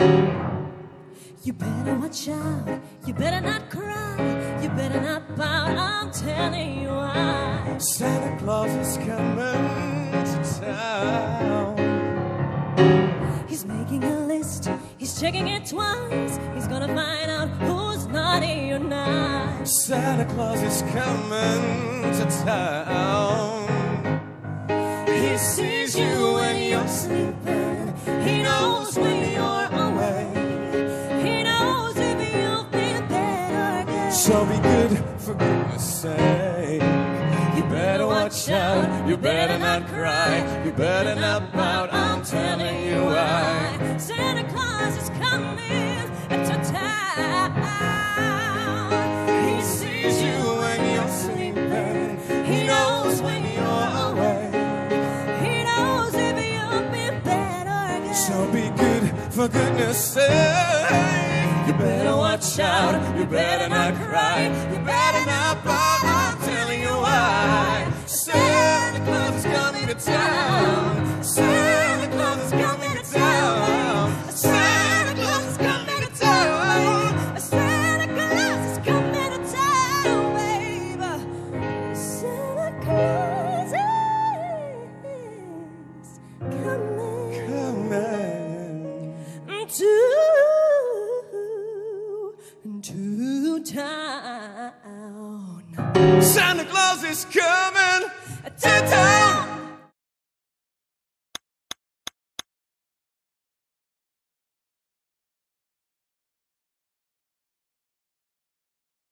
You better watch out. You better not cry. You better not pout. I'm telling you why. Santa Claus is coming to town. He's making a list. He's checking it twice. He's gonna find out who's naughty or nice. Santa Claus is coming to town. He sees you when you're sleeping. So be good for goodness sake. You better watch out. You better not cry. You better not pout. I'm telling you why. Santa Claus is coming to town. He sees you when you're sleeping. He knows when you're awake. He knows if been bad or good. So be good for goodness sake. You better watch out. You better not cry. You better not pout. I'm telling you why. Santa Claus is coming to town. To to town. Santa Claus is coming.